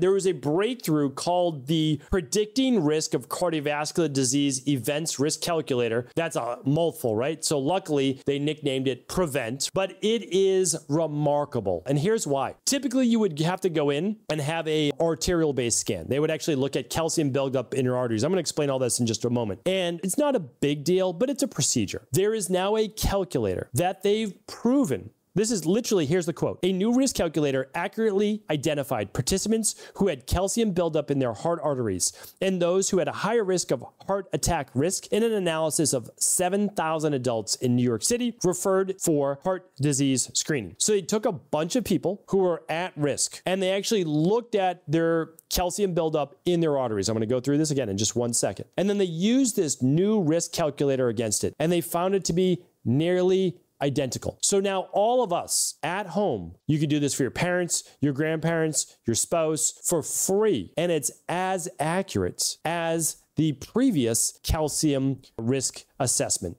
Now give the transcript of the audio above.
there was a breakthrough called the Predicting Risk of Cardiovascular Disease Events Risk Calculator. That's a mouthful, right? So luckily they nicknamed it Prevent, but it is remarkable. And here's why. Typically you would have to go in and have a arterial based scan. They would actually look at calcium buildup in your arteries. I'm going to explain all this in just a moment. And it's not a big deal, but it's a procedure. There is now a calculator that they've proven this is literally, here's the quote. A new risk calculator accurately identified participants who had calcium buildup in their heart arteries and those who had a higher risk of heart attack risk in an analysis of 7,000 adults in New York City referred for heart disease screening. So they took a bunch of people who were at risk and they actually looked at their calcium buildup in their arteries. I'm going to go through this again in just one second. And then they used this new risk calculator against it and they found it to be nearly identical. So now all of us at home, you can do this for your parents, your grandparents, your spouse for free. And it's as accurate as the previous calcium risk assessment.